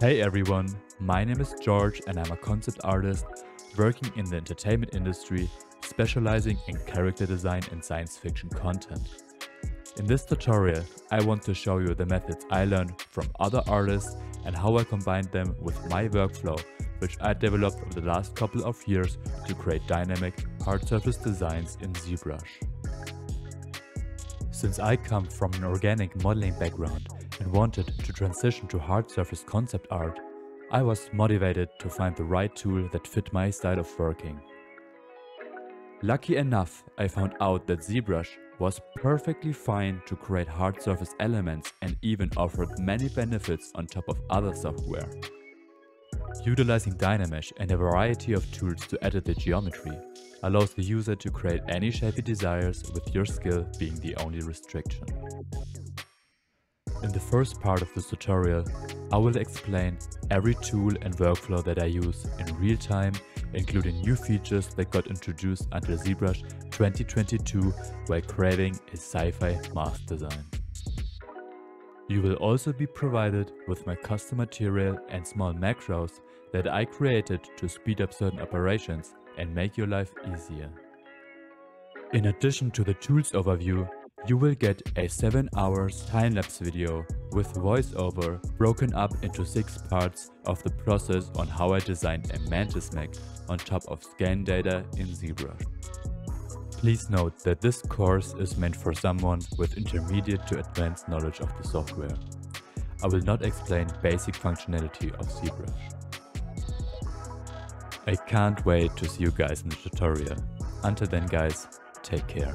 Hey everyone, my name is George and I'm a concept artist working in the entertainment industry, specializing in character design and science fiction content. In this tutorial, I want to show you the methods I learned from other artists and how I combined them with my workflow, which I developed over the last couple of years to create dynamic, hard surface designs in ZBrush. Since I come from an organic modeling background and wanted to transition to hard surface concept art, I was motivated to find the right tool that fit my style of working. Lucky enough, I found out that ZBrush was perfectly fine to create hard surface elements and even offered many benefits on top of other software. Utilizing Dynamesh and a variety of tools to edit the geometry allows the user to create any shape he desires with your skill being the only restriction. In the first part of this tutorial, I will explain every tool and workflow that I use in real time, including new features that got introduced under ZBrush 2022 while creating a sci-fi mask design. You will also be provided with my custom material and small macros that I created to speed up certain operations and make your life easier. In addition to the tools overview, you will get a 7 hours time-lapse video with voiceover broken up into 6 parts of the process on how I designed a Mantis mech on top of scan data in ZBrush. Please note that this course is meant for someone with intermediate to advanced knowledge of the software. I will not explain basic functionality of ZBrush. I can't wait to see you guys in the tutorial. Until then guys, take care.